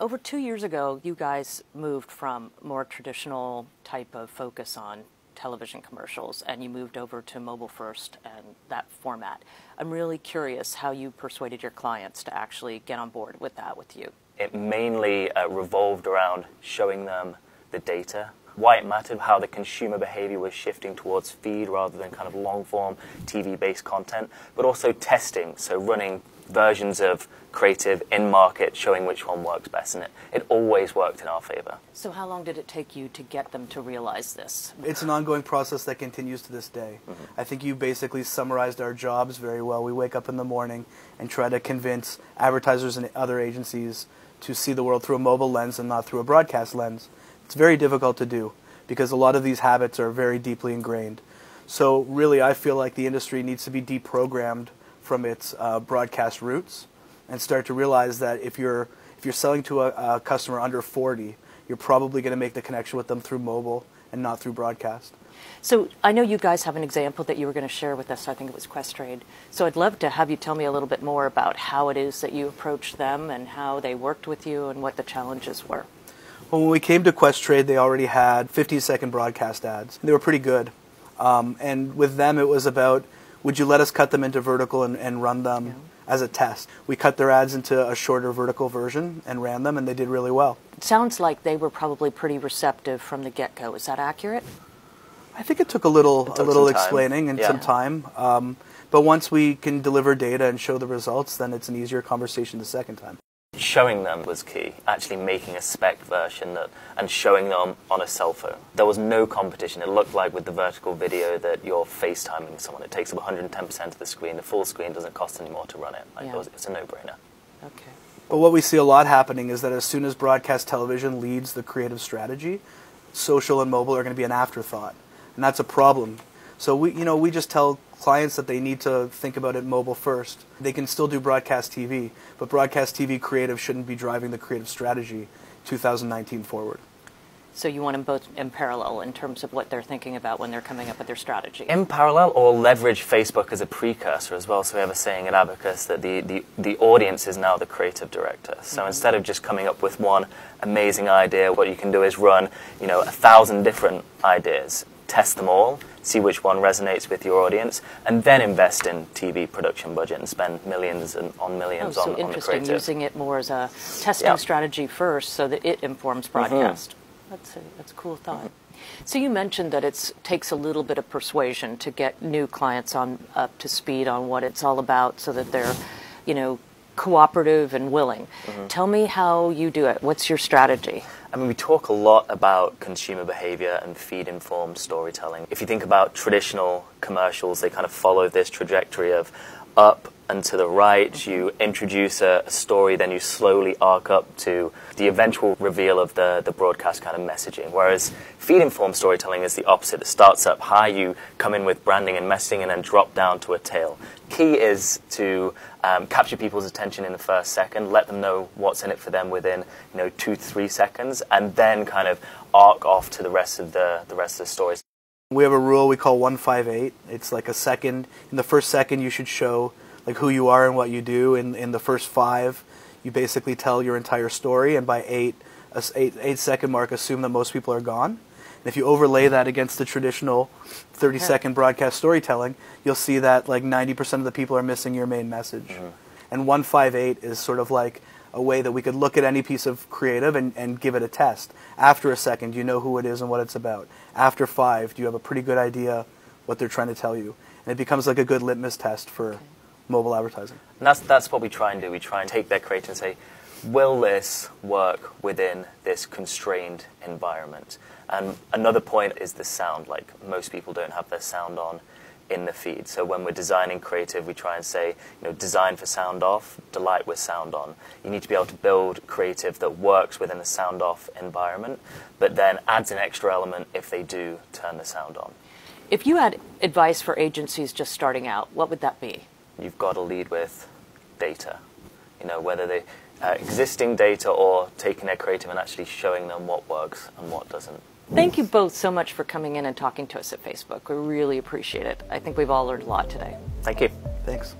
Over two years ago, you guys moved from more traditional type of focus on television commercials and you moved over to mobile first and that format. I'm really curious how you persuaded your clients to actually get on board with that with you. It mainly uh, revolved around showing them the data, why it mattered, how the consumer behavior was shifting towards feed rather than kind of long form TV based content, but also testing, so running versions of creative in market showing which one works best and it, it always worked in our favor. So how long did it take you to get them to realize this? It's an ongoing process that continues to this day. Mm-hmm. i think you basically summarized our jobs very well. We wake up in the morning and try to convince advertisers and other agencies to see the world through a mobile lens and not through a broadcast lens it's very difficult to do because a lot of these habits are very deeply ingrained so really i feel like the industry needs to be deprogrammed from its uh, broadcast roots and start to realize that if you're if you're selling to a, a customer under 40, you're probably going to make the connection with them through mobile and not through broadcast. So I know you guys have an example that you were going to share with us. I think it was Questrade. So I'd love to have you tell me a little bit more about how it is that you approached them and how they worked with you and what the challenges were. Well, when we came to Questrade, they already had 50 second broadcast ads. They were pretty good. Um, and with them, it was about would you let us cut them into vertical and, and run them yeah as a test. We cut their ads into a shorter vertical version and ran them, and they did really well. It sounds like they were probably pretty receptive from the get go. Is that accurate? I think it took a little took a little explaining and yeah. some time. Um, but once we can deliver data and show the results, then it's an easier conversation the second time showing them was key. Actually making a spec version that, and showing them on a cell phone. There was no competition. It looked like with the vertical video that you're FaceTiming someone. It takes up 110% of the screen. The full screen doesn't cost any more to run it. Like yeah. it was, it's a no-brainer. Okay. But what we see a lot happening is that as soon as broadcast television leads the creative strategy, social and mobile are going to be an afterthought, and that's a problem. So we, you know, we just tell clients that they need to think about it mobile first. They can still do broadcast TV, but broadcast TV creative shouldn't be driving the creative strategy 2019 forward. So you want them both in parallel in terms of what they're thinking about when they're coming up with their strategy? In parallel, or leverage Facebook as a precursor as well. So we have a saying at Abacus that the, the, the audience is now the creative director. So mm-hmm. instead of just coming up with one amazing idea, what you can do is run, you know, a thousand different ideas test them all, see which one resonates with your audience, and then invest in TV production budget and spend millions and on millions oh, so on, interesting. on the creative. Using it more as a testing yeah. strategy first, so that it informs mm-hmm. broadcast. Mm-hmm. That's a that's a cool thought. Mm-hmm. So you mentioned that it takes a little bit of persuasion to get new clients on up to speed on what it's all about, so that they're, you know, cooperative and willing. Mm-hmm. Tell me how you do it. What's your strategy? I mean, we talk a lot about consumer behavior and feed informed storytelling. If you think about traditional commercials, they kind of follow this trajectory of up and to the right, you introduce a, a, story, then you slowly arc up to the eventual reveal of the, the broadcast kind of messaging. Whereas feed informed storytelling is the opposite. It starts up high, you come in with branding and messaging, and then drop down to a tail. Key is to um, capture people's attention in the first second, let them know what's in it for them within you know two three seconds, and then kind of arc off to the rest of the, the rest of the stories. We have a rule we call 158. It's like a second. In the first second, you should show like who you are and what you do. In in the first five, you basically tell your entire story, and by eight, a eight, eight second mark, assume that most people are gone. And if you overlay that against the traditional 30 second broadcast storytelling, you'll see that like 90% of the people are missing your main message. Mm-hmm. And 158 is sort of like a way that we could look at any piece of creative and, and give it a test. After a second, you know who it is and what it's about. After five, do you have a pretty good idea what they're trying to tell you? And it becomes like a good litmus test for. Okay mobile advertising. And that's, that's what we try and do. We try and take their creative and say, will this work within this constrained environment? And another point is the sound. Like most people don't have their sound on in the feed. So when we're designing creative, we try and say, you know, design for sound off, delight with sound on. You need to be able to build creative that works within a sound off environment, but then adds an extra element if they do turn the sound on. If you had advice for agencies just starting out, what would that be? you've got to lead with data. You know, whether they uh, existing data or taking their creative and actually showing them what works and what doesn't. Thank you both so much for coming in and talking to us at Facebook. We really appreciate it. I think we've all learned a lot today. Thank you. Thanks.